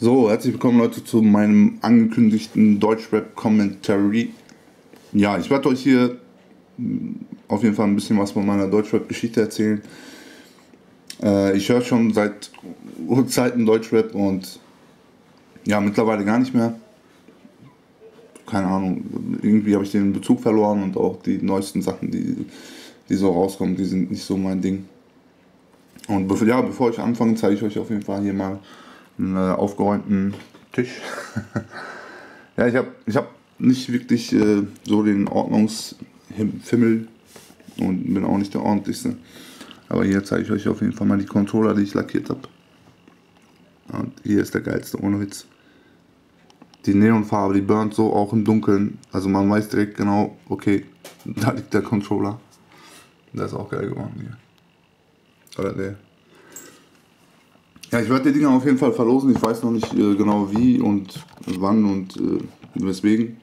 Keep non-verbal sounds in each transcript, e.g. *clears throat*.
So, herzlich willkommen Leute zu meinem angekündigten Deutschrap-Commentary. Ja, ich werde euch hier mm, auf jeden Fall ein bisschen was von meiner Deutschrap-Geschichte erzählen. Äh, ich höre schon seit Urzeiten Deutschrap und ja, mittlerweile gar nicht mehr. Keine Ahnung, irgendwie habe ich den Bezug verloren und auch die neuesten Sachen, die, die so rauskommen, die sind nicht so mein Ding. Und ja, bevor ich anfange, zeige ich euch auf jeden Fall hier mal einen äh, aufgeräumten Tisch. *laughs* ja, ich habe ich hab nicht wirklich äh, so den Ordnungsfimmel und bin auch nicht der ordentlichste. Aber hier zeige ich euch auf jeden Fall mal die Controller, die ich lackiert habe. Und hier ist der geilste, ohne Witz. Die Neonfarbe, die burnt so auch im Dunkeln. Also man weiß direkt genau, okay, *laughs* da liegt der Controller. Der ist auch geil geworden hier. Oder der. Ja, ich werde die Dinger auf jeden Fall verlosen. Ich weiß noch nicht äh, genau wie und wann und äh, weswegen.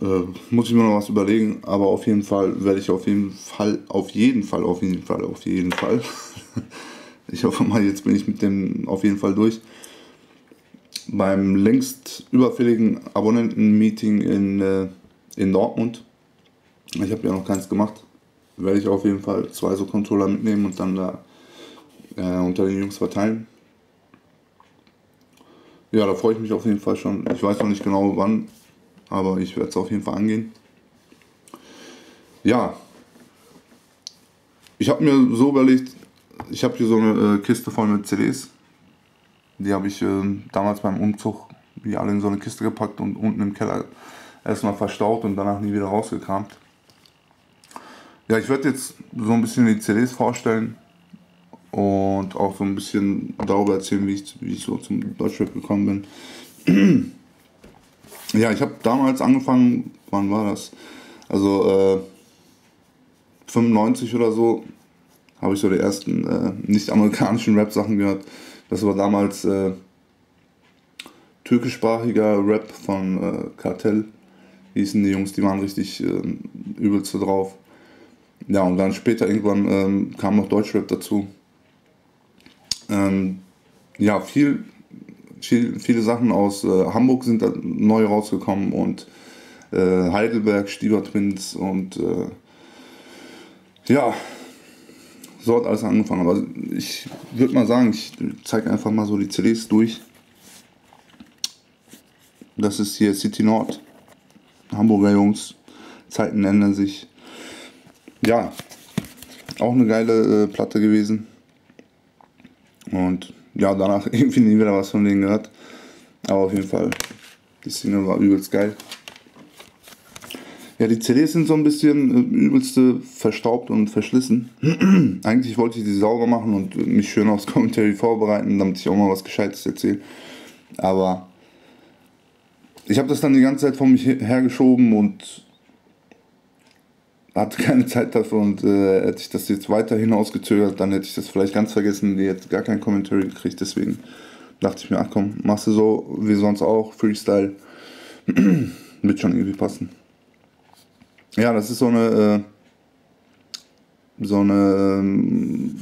Äh, muss ich mir noch was überlegen, aber auf jeden Fall werde ich auf jeden Fall, auf jeden Fall, auf jeden Fall, auf jeden Fall. *laughs* ich hoffe mal, jetzt bin ich mit dem auf jeden Fall durch. Beim längst überfälligen Abonnenten-Meeting in, äh, in Dortmund, ich habe ja noch keins gemacht, werde ich auf jeden Fall zwei so Controller mitnehmen und dann da äh, unter den Jungs verteilen. Ja, da freue ich mich auf jeden Fall schon. Ich weiß noch nicht genau wann, aber ich werde es auf jeden Fall angehen. Ja, ich habe mir so überlegt, ich habe hier so eine äh, Kiste voll mit CDs. Die habe ich äh, damals beim Umzug wie alle in so eine Kiste gepackt und unten im Keller erstmal verstaut und danach nie wieder rausgekramt. Ja, ich werde jetzt so ein bisschen die CDs vorstellen und auch so ein bisschen darüber erzählen, wie ich, wie ich so zum Deutschrap gekommen bin. *clears throat* ja, ich habe damals angefangen, wann war das? Also äh, 95 oder so habe ich so die ersten äh, nicht-amerikanischen Rap-Sachen gehört. Das war damals äh, türkischsprachiger Rap von äh, Kartell. Hießen die Jungs, die waren richtig äh, übelste drauf. Ja, und dann später irgendwann ähm, kam noch Deutschrap dazu. Ähm, ja, viel, viel, viele Sachen aus äh, Hamburg sind da neu rausgekommen und äh, Heidelberg, Stieber Twins und äh, ja, so hat alles angefangen. Aber ich würde mal sagen, ich zeige einfach mal so die CDs durch. Das ist hier City Nord. Hamburger Jungs. Zeiten ändern sich. Ja, auch eine geile äh, Platte gewesen. Und ja, danach *laughs* irgendwie nie wieder was von denen gehört. Aber auf jeden Fall, die Single war übelst geil. Ja, die CDs sind so ein bisschen äh, übelste verstaubt und verschlissen. *clears throat* Eigentlich wollte ich die sauber machen und mich schön aufs Commentary vorbereiten, damit ich auch mal was Gescheites erzähle. Aber ich habe das dann die ganze Zeit vor mich hergeschoben und hatte keine Zeit dafür und äh, hätte ich das jetzt weiterhin ausgezögert, dann hätte ich das vielleicht ganz vergessen, die hätte gar keinen Kommentar gekriegt. Deswegen dachte ich mir, ach komm, machst du so wie sonst auch, Freestyle. *clears throat* Wird schon irgendwie passen. Ja, das ist so eine, äh, so eine, ähm,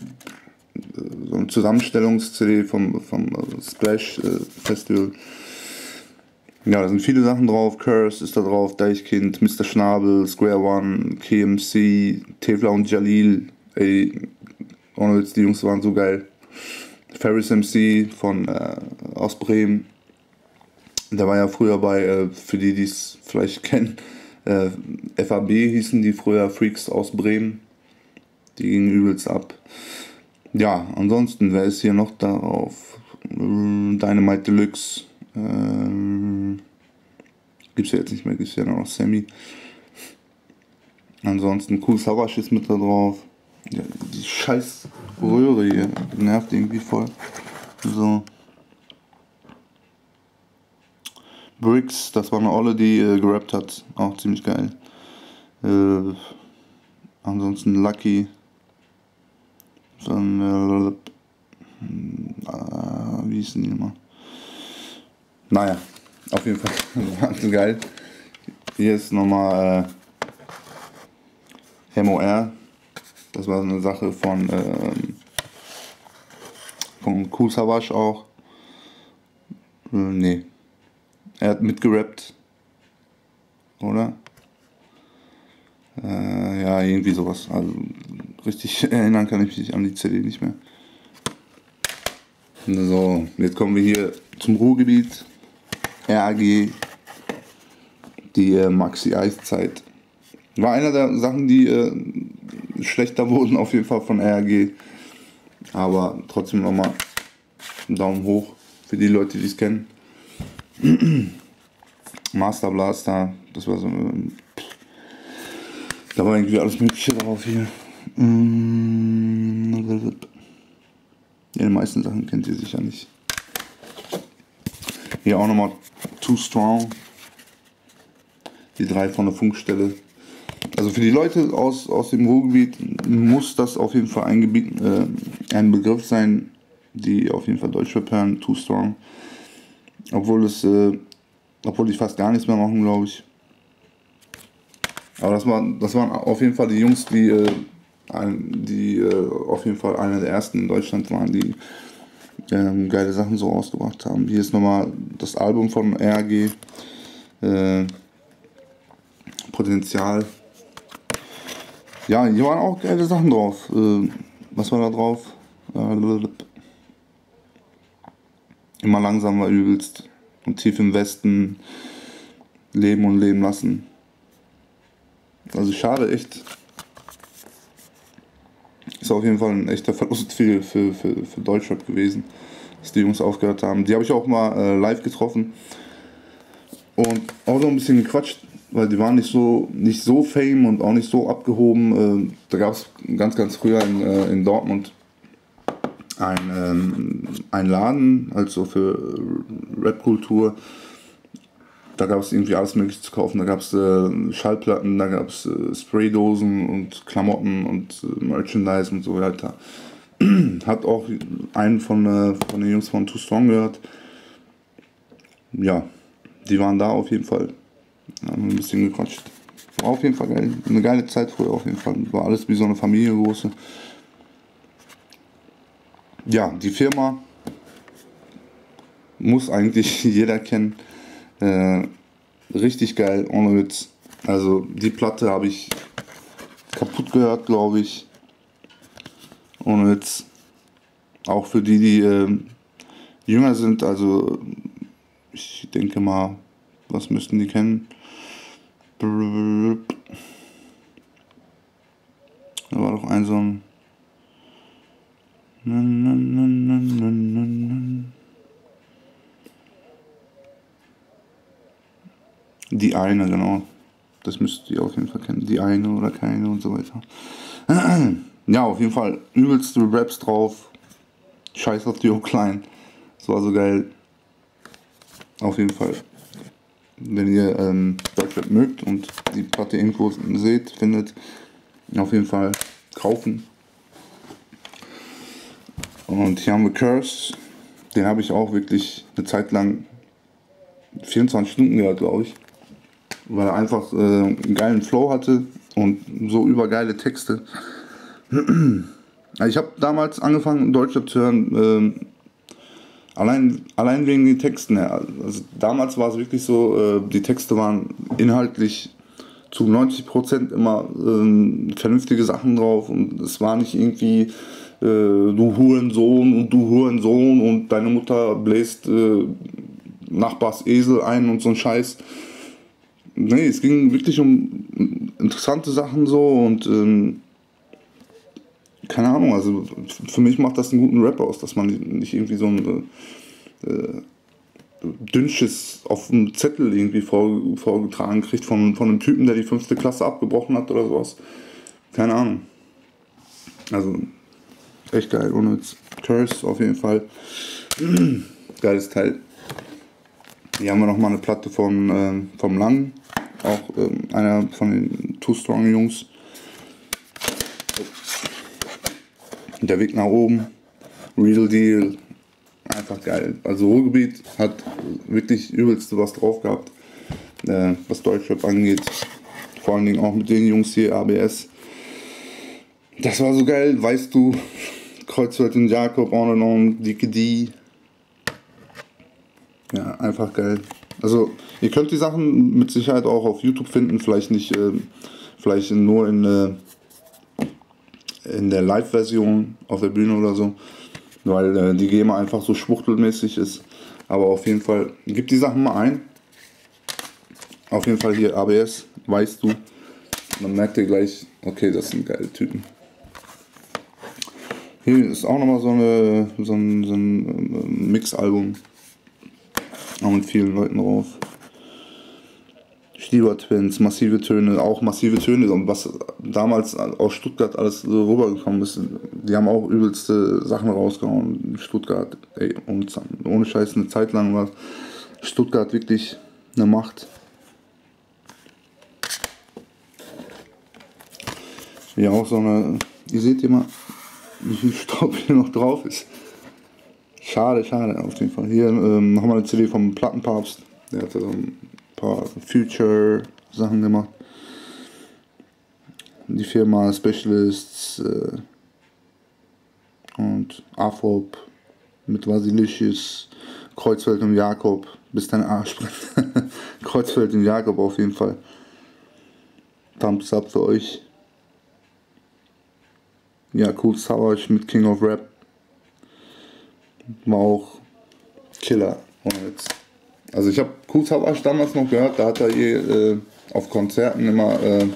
so eine Zusammenstellungs-CD vom, vom Splash äh, Festival. Ja, da sind viele Sachen drauf. Curse ist da drauf, Deichkind, Mr. Schnabel, Square One, KMC, Tefla und Jalil. Ey, ohne Witz, die Jungs waren so geil. Ferris MC von, äh, aus Bremen. Der war ja früher bei, äh, für die, die es vielleicht *laughs* kennen, äh, FAB hießen die früher Freaks aus Bremen. Die gingen übelst ab. Ja, ansonsten, wer ist hier noch darauf? Dynamite Deluxe. Ähm, Gibt es ja jetzt nicht mehr, gibt es ja noch Sammy. Ansonsten Cool Savage ist mit da drauf. Ja, die scheiß Röhre hier nervt irgendwie voll. So. Bricks, das war eine Olle, die äh, gerappt hat. Auch ziemlich geil. Äh, ansonsten Lucky. Dann, äh, äh, wie hießen die immer? Naja, auf jeden Fall *laughs* Wahnsinn geil. Hier ist nochmal äh, MOR. Das war eine Sache von, ähm, von Savage auch. Nee. Er hat mitgerappt. Oder? Äh, ja, irgendwie sowas. Also richtig *laughs* erinnern kann ich mich an die CD nicht mehr. So, jetzt kommen wir hier zum Ruhrgebiet. RAG, die äh, Maxi-Eiszeit. War einer der Sachen, die äh, schlechter wurden, auf jeden Fall von RAG. Aber trotzdem nochmal einen Daumen hoch für die Leute, die es kennen. *clears throat* Master Blaster, das war so eine. Da war irgendwie alles Mögliche drauf hier. Mm, ja, die meisten Sachen kennt ihr sicher nicht. Hier auch nochmal Too Strong. Die drei von der Funkstelle. Also für die Leute aus, aus dem Ruhrgebiet muss das auf jeden Fall ein, Gebiet, äh, ein Begriff sein, die auf jeden Fall Deutsch hören. Too Strong. Obwohl es, äh, obwohl die fast gar nichts mehr machen, glaube ich. Aber das, war, das waren auf jeden Fall die Jungs, die, äh, ein, die äh, auf jeden Fall einer der ersten in Deutschland waren, die ähm, geile Sachen so rausgebracht haben. Hier ist nochmal das Album von RAG. Äh, Potenzial. Ja, hier waren auch geile Sachen drauf. Äh, was war da drauf? Äh, immer langsamer übelst. Und tief im Westen leben und leben lassen. Also schade, echt. Ist auf jeden Fall ein echter Verlust für, für, für, für Deutschrap gewesen, dass die Jungs aufgehört haben. Die habe ich auch mal äh, live getroffen und auch so ein bisschen gequatscht, weil die waren nicht so, nicht so fame und auch nicht so abgehoben. Äh, da gab es ganz, ganz früher in, äh, in Dortmund ein, ähm, Laden, also für Rapkultur. Da gab es irgendwie alles Mögliche zu kaufen. Da gab es äh, Schallplatten, da gab es äh, Spraydosen und Klamotten und äh, Merchandise und so weiter. *clears throat* Hat auch einen von, äh, von den Jungs von Too Strong gehört. Ja, die waren da auf jeden Fall. Haben ein bisschen gequatscht. War auf jeden Fall geil. Eine geile Zeit früher auf jeden Fall. War alles wie so eine Familie große. Ja, die Firma muss eigentlich *laughs* jeder kennen. Äh, richtig geil, ohne Witz. Also die Platte habe ich kaputt gehört, glaube ich. Ohne Witz. Auch für die, die äh, jünger sind, also ich denke mal, was müssten die kennen? Da war doch ein so ein. Die eine, genau. Das müsst ihr auf jeden Fall kennen. Die eine oder keine und so weiter. *clears throat* Ja, auf jeden Fall übelste Raps drauf. Scheiß auf Dio Klein. Das war so geil. Auf jeden Fall. Wenn ihr ähm, Deutschrap mögt und die Platte irgendwo seht, findet, auf jeden Fall kaufen. Und hier haben wir Curse. Den habe ich auch wirklich eine Zeit lang 24 Stunden gehört, glaube ich weil er einfach äh, einen geilen Flow hatte und so übergeile Texte. ich habe damals angefangen, Deutschrap zu hören, äh, allein, allein wegen den Texten. Also damals war es wirklich so, äh, die Texte waren inhaltlich zu 90% immer äh, vernünftige Sachen drauf und es war nicht irgendwie äh, du Hurensohn und du Hurensohn und deine Mutter bläst äh, Nachbars Esel ein und so ein Scheiß nee, es ging wirklich um interessante Sachen so und ähm, keine Ahnung, also für mich macht das einen guten Rap aus, dass man nicht irgendwie so ein äh, Dünnsches auf dem Zettel irgendwie vor, vorgetragen kriegt von, von einem Typen, der die fünfte Klasse abgebrochen hat oder sowas. Keine Ahnung. Also echt geil, ohne. Curse auf jeden Fall. *clears throat* Geiles Teil. Hier haben wir nochmal eine Platte von, äh, vom Lang auch ähm, einer von den Too Strong Jungs. Der Weg nach oben, Real Deal, einfach geil. Also Ruhrgebiet hat wirklich übelste was drauf gehabt, äh, was Deutschrap angeht. Vor allen Dingen auch mit den Jungs hier, ABS. Das war so geil, weißt du. Kreuzfeld und Jakob, On and On, Dicke D. Ja, einfach geil. Also, ihr könnt die Sachen mit Sicherheit auch auf YouTube finden, vielleicht nicht, äh, vielleicht nur in, äh, in der Live-Version auf der Bühne oder so, weil äh, die GEMA einfach so schwuchtelmäßig ist. Aber auf jeden Fall, gib die Sachen mal ein. Auf jeden Fall hier ABS, weißt du. Dann merkt ihr gleich, okay, das sind geile Typen. Hier ist auch nochmal so, eine, so ein, so ein Mix-Album. Auch mit vielen Leuten drauf. Stieber Twins, massive Töne, auch massive Töne, was damals aus Stuttgart alles so rübergekommen ist. Die haben auch übelste Sachen rausgehauen. Stuttgart, ey, ohne, ohne Scheiß, eine Zeit lang war Stuttgart wirklich eine Macht. Hier auch so eine, ihr seht immer, wie viel Staub hier noch drauf ist. Schade, schade, auf jeden Fall. Hier ähm, nochmal eine CD vom Plattenpapst. Der hatte so ein paar Future-Sachen gemacht. Die Firma Specialists äh, und Afop mit Vasilicious, Kreuzfeld und Jakob, bis dein Arsch brennt. *laughs* Kreuzfeld und Jakob auf jeden Fall. Thumbs up für euch. Ja, cool Savage mit King of Rap war auch Killer. Also ich habe Savas damals noch gehört, da hat er äh, auf Konzerten immer äh,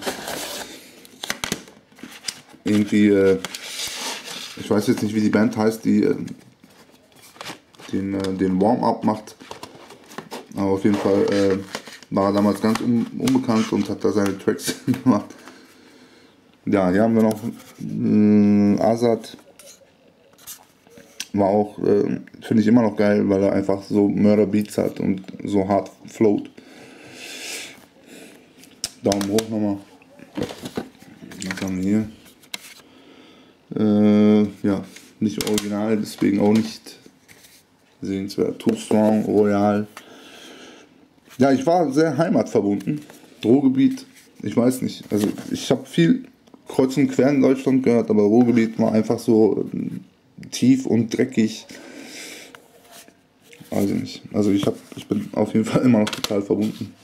irgendwie, äh, ich weiß jetzt nicht wie die Band heißt, die äh, den, äh, den Warm-up macht. Aber auf jeden Fall äh, war er damals ganz un unbekannt und hat da seine Tracks *laughs* gemacht. Ja, hier haben wir noch äh, Azad war auch, äh, finde ich immer noch geil, weil er einfach so Mörder-Beats hat und so hart float. Daumen hoch nochmal. Was haben wir hier? Äh, ja, nicht original, deswegen auch nicht sehenswert. Too Strong, Royal. Ja, ich war sehr heimatverbunden. Ruhrgebiet, ich weiß nicht. Also ich habe viel kreuz und quer in Deutschland gehört, aber Ruhrgebiet war einfach so tief und dreckig. Also nicht. Also ich hab, ich bin auf jeden Fall *laughs* immer noch total verbunden.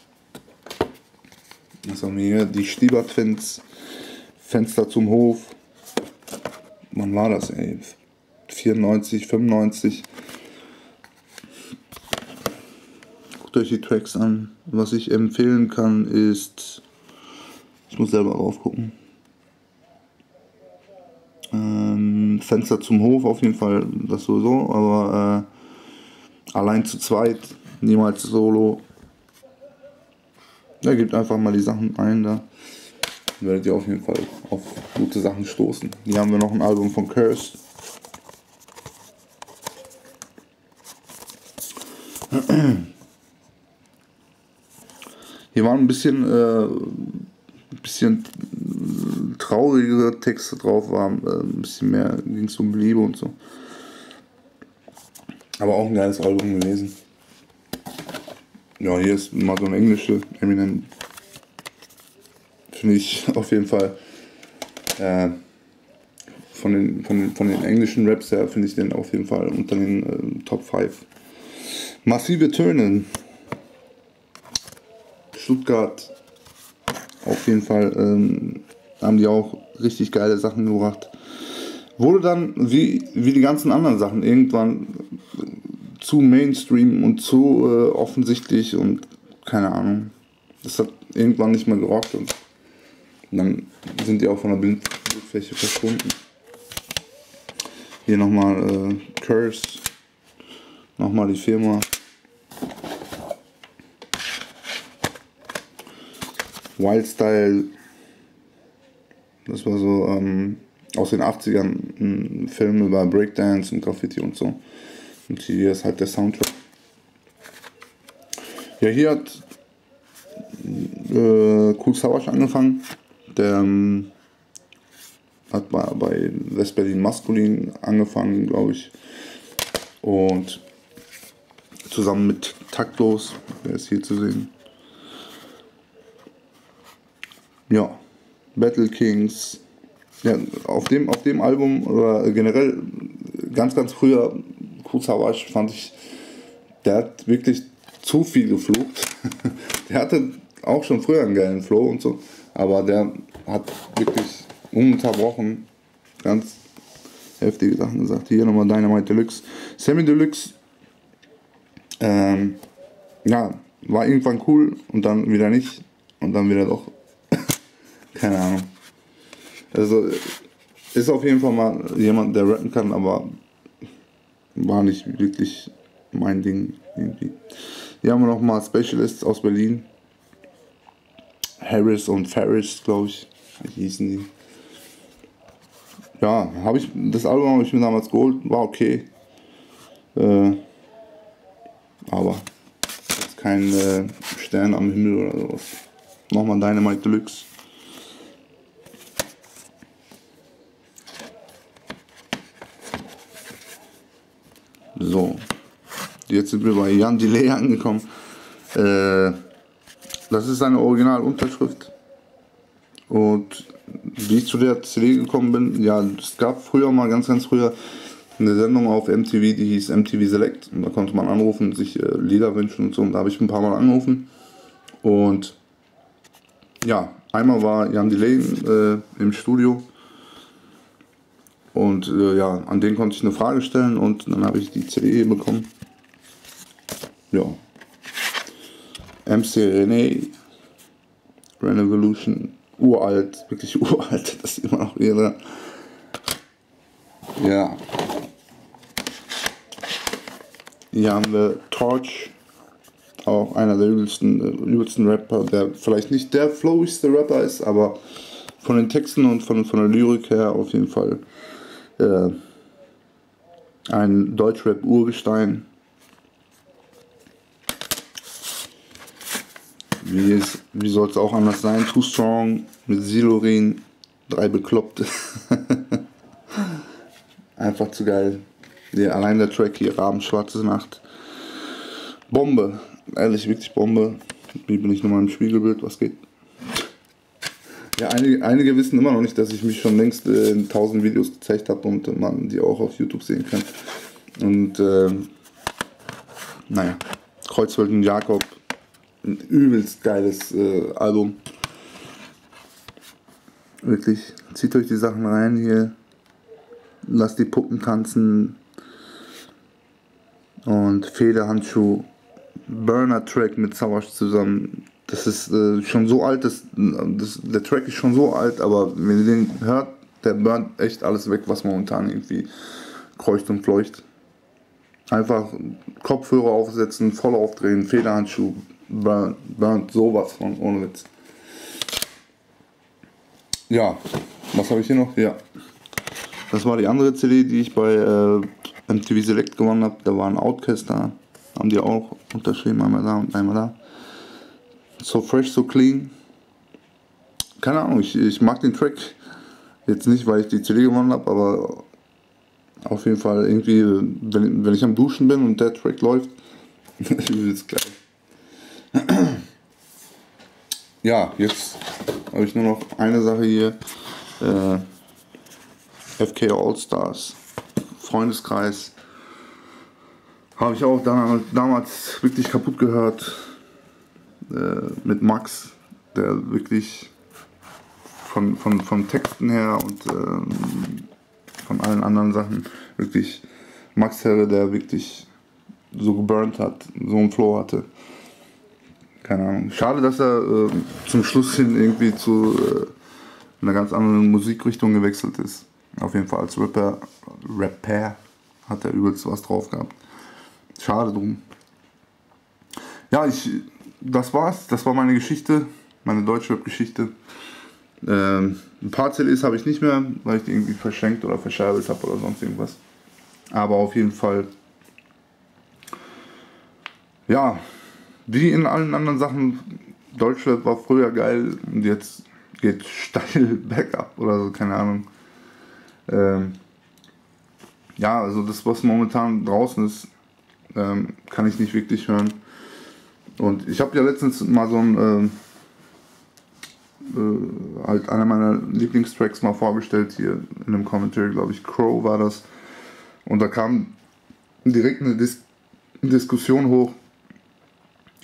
Was haben wir hier? Die Stieber-Twins. Fenster zum Hof. Wann war das, ey? 94, 95. Guckt euch die Tracks an. Was ich empfehlen kann ist. Ich muss selber raufgucken. Ähm, Fenster zum Hof auf jeden Fall, das sowieso, aber äh, allein zu zweit, niemals solo. Ja, gebt einfach mal die Sachen ein, da werdet ihr auf jeden Fall auf gute Sachen stoßen. Hier haben wir noch ein Album von Curse. Hier waren ein bisschen, äh, bisschen traurigere Texte drauf waren, äh, ein bisschen mehr ging es um Liebe und so. Aber auch ein geiles Album gewesen. Ja, hier ist mal so ein englische Eminem. Finde ich *laughs* auf jeden Fall äh, von, den, von, von den englischen Raps her finde ich den auf jeden Fall unter den äh, Top 5. Massive Töne. Stuttgart auf jeden Fall ähm, haben die auch richtig geile Sachen gebracht. Wurde dann, wie, wie die ganzen anderen Sachen, irgendwann zu Mainstream und zu äh, offensichtlich und keine Ahnung. Das hat irgendwann nicht mehr gerockt und dann sind die auch von der Bildfläche verschwunden. Hier nochmal äh, Curse, nochmal die Firma. Wildstyle das war so ähm, aus den 80ern ein Film über Breakdance und Graffiti und so. Und hier ist halt der Soundtrack. Ja, hier hat äh, Cool Savage angefangen. Der ähm, hat bei, bei West-Berlin Maskulin angefangen, glaube ich. Und zusammen mit Taktlos, der ist hier zu sehen. Ja, Battle Kings. Ja, auf dem, auf dem Album oder generell ganz, ganz früher, Kuzawasch fand ich der hat wirklich zu viel geflucht. *laughs* der hatte auch schon früher einen geilen Flow und so, aber der hat wirklich ununterbrochen ganz heftige Sachen gesagt. Hier nochmal Dynamite Deluxe. Sammy Deluxe, ähm, ja, war irgendwann cool und dann wieder nicht und dann wieder doch. Keine Ahnung. Also ist auf jeden Fall mal jemand, der rappen kann, aber war nicht wirklich mein Ding irgendwie. Hier haben wir nochmal Specialists aus Berlin. Harris und Ferris, glaube ich, hießen die. Ja, habe ich das Album habe ich mir damals geholt, war okay. Äh, aber kein äh, Stern am Himmel oder sowas. Nochmal Dynamite Deluxe. So, jetzt sind wir bei Jan Delay angekommen. Äh, das ist seine Originalunterschrift. Und wie ich zu der CD gekommen bin, ja, es gab früher mal, ganz, ganz früher, eine Sendung auf MTV, die hieß MTV Select. Und da konnte man anrufen, sich äh, Lieder wünschen und so. Und da habe ich ein paar Mal angerufen. Und ja, einmal war Jan Delay äh, im Studio und äh, ja, an den konnte ich eine Frage stellen und dann habe ich die CD bekommen. Ja. MC René, Revolution, uralt, wirklich *laughs* uralt, das ist immer noch ihre. Ja. Hier haben wir Torch, auch einer der übelsten, äh, übelsten Rapper, der vielleicht nicht der flowigste Rapper ist, aber von den Texten und von, von der Lyrik her auf jeden Fall äh, ein Deutschrap-Urgestein. Wie, wie soll es auch anders sein? Too Strong mit Silorin, drei Bekloppte. *laughs* Einfach zu geil. Ja, allein der Track hier, Abend, schwarze Nacht. Bombe. Ehrlich, wirklich Bombe. Wie bin ich nochmal im Spiegelbild? Was geht? Ja, einige, einige wissen immer noch nicht, dass ich mich schon längst äh, in 1000 Videos gezeigt habe und man die auch auf YouTube sehen kann. Und äh, naja, Kreuzfeld und Jakob, ein übelst geiles äh, Album. Wirklich, zieht euch die Sachen rein hier, lasst die Puppen tanzen und Federhandschuh, Burner-Track mit Savage zusammen das ist äh, schon so alt, das, das, der Track ist schon so alt, aber wenn ihr den hört, der burnt echt alles weg, was momentan irgendwie kreucht und fleucht. Einfach Kopfhörer aufsetzen, voll aufdrehen, Federhandschuh, burnt, burnt sowas von, ohne Witz. Ja, was habe ich hier noch? Ja. Das war die andere CD, die ich bei äh, MTV Select gewonnen habe. Da war ein Outcast da. Haben die auch unterschrieben, einmal da und einmal da. So fresh, so clean. Keine Ahnung, ich, ich mag den Track jetzt nicht, weil ich die CD gewonnen habe, aber auf jeden Fall irgendwie, wenn, wenn ich am Duschen bin und der Track läuft, *laughs* ist geil. *clears throat* ja, jetzt habe ich nur noch eine Sache hier. Äh, FK All-Stars, Freundeskreis. Habe ich auch damals wirklich kaputt gehört äh, mit Max, der wirklich von, von, von Texten her und ähm, von allen anderen Sachen wirklich Max Herre, der wirklich so geburnt hat, so einen Flow hatte. Keine Ahnung. Schade, dass er äh, zum Schluss hin irgendwie zu äh, einer ganz anderen Musikrichtung gewechselt ist. Auf jeden Fall als Rapper, Rapper hat er übelst was drauf gehabt. Schade drum. Ja, ich das war's. Das war meine Geschichte, meine Deutschrap-Geschichte. Ähm, ein paar CDs habe ich nicht mehr, weil ich die irgendwie verschenkt oder verscherbelt habe oder sonst irgendwas. Aber auf jeden Fall, ja, wie in allen anderen Sachen, Deutschrap war früher geil und jetzt geht *laughs* steil bergab oder so, keine Ahnung. Ähm, ja, also das, was momentan draußen ist, ähm, kann ich nicht wirklich hören. Und ich habe ja letztens mal so ein, äh, äh, halt einer meiner Lieblingstracks mal vorgestellt hier in einem Commentary, glaube ich, Crow war das. Und da kam direkt eine, Dis Diskussion hoch,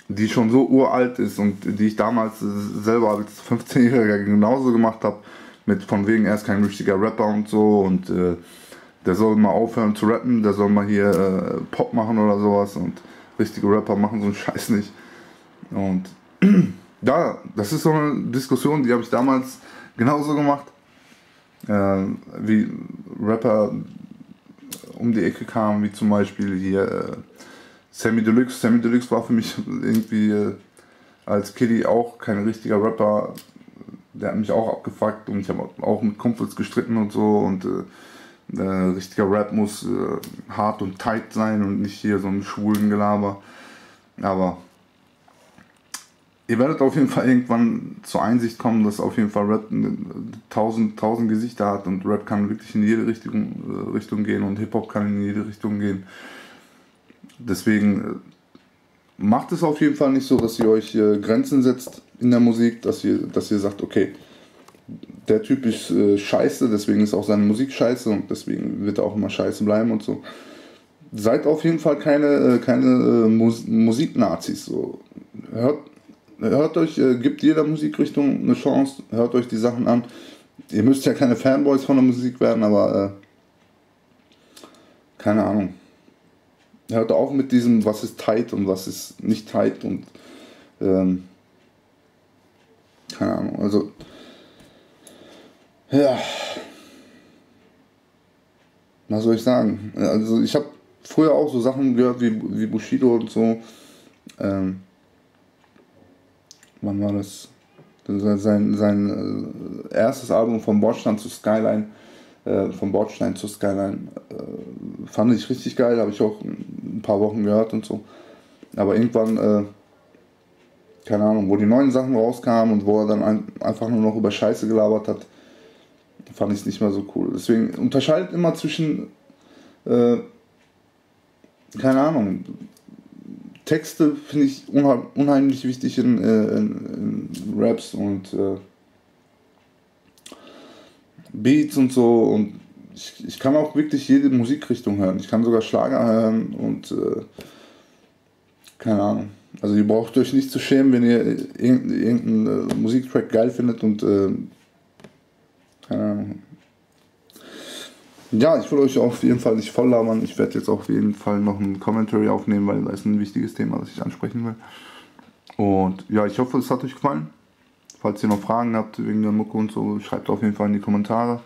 die schon so uralt ist und die ich damals selber als 15-Jähriger genauso gemacht habe, mit von wegen er ist kein richtiger Rapper und so und äh, der soll mal aufhören zu rappen, der soll mal hier äh, Pop machen oder sowas und richtige Rapper machen so einen Scheiß nicht. Und *clears throat* ja, das ist so eine Diskussion, die habe ich damals genauso gemacht, äh, wie Rapper um die Ecke kamen, wie zum Beispiel hier äh, Sammy Deluxe. Sammy Deluxe war für mich *laughs* irgendwie äh, als Kitty auch kein richtiger Rapper. Der hat mich auch abgefuckt und ich habe auch mit Kumpels gestritten und so und äh, richtiger Rap muss äh, hart und tight sein und nicht hier so ein schwulen Gelaber. Aber ihr werdet auf jeden Fall irgendwann zur Einsicht kommen, dass auf jeden Fall Rap tausend, tausend Gesichter hat und Rap kann wirklich in jede Richtung, äh, Richtung gehen und Hip-Hop kann in jede Richtung gehen. Deswegen äh, macht es auf jeden Fall nicht so, dass ihr euch äh, Grenzen setzt in der Musik, dass ihr, dass ihr sagt, okay, der Typ ist äh, scheiße, deswegen ist auch seine Musik scheiße und deswegen wird er auch immer scheiße bleiben und so. Seid auf jeden Fall keine, äh, keine äh, Mus Musiknazis. So. Hört, hört euch, äh, gibt jeder Musikrichtung eine Chance, hört euch die Sachen an. Ihr müsst ja keine Fanboys von der Musik werden, aber keine Ahnung hört auf mit diesem, was ist tight und was ist nicht tight und ähm, keine Ahnung, also ja, was soll ich sagen? Also ich habe früher auch so Sachen gehört wie, wie Bushido und so. Ähm, wann war das? Sein, sein äh, erstes Album vom Bordstein zu Skyline, äh, vom Bordstein zu Skyline, äh, fand ich richtig geil, habe ich auch ein paar Wochen gehört und so. Aber irgendwann, äh, keine Ahnung, wo die neuen Sachen rauskamen und wo er dann ein, einfach nur noch über Scheiße gelabert hat, fand ich es nicht mehr so cool. Deswegen unterscheidet immer zwischen, äh, keine Ahnung, Texte finde ich unheimlich wichtig in, äh, in, in Raps und äh, Beats und so und ich, ich kann auch wirklich jede Musikrichtung hören. Ich kann sogar Schlager hören und äh, keine Ahnung. Also ihr braucht euch nicht zu schämen, wenn ihr irgendeinen, äh, Musiktrack geil findet und äh, keine Ahnung. Ja, ich will euch auf jeden Fall nicht voll labern. Ich werde jetzt auf jeden Fall noch ein Commentary aufnehmen, weil das ist ein wichtiges Thema, das ich ansprechen will. Und ja, ich hoffe, es hat euch gefallen. Falls ihr noch Fragen habt wegen der Mucke und so, schreibt auf jeden Fall in die Kommentare.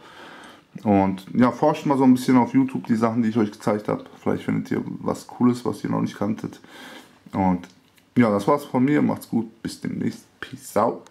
Und ja, forscht mal so ein bisschen auf YouTube die Sachen, die ich euch gezeigt habe. Vielleicht findet ihr was Cooles, was ihr noch nicht kanntet. Und ja, das war's von mir. Macht's gut. Bis demnächst. Peace out.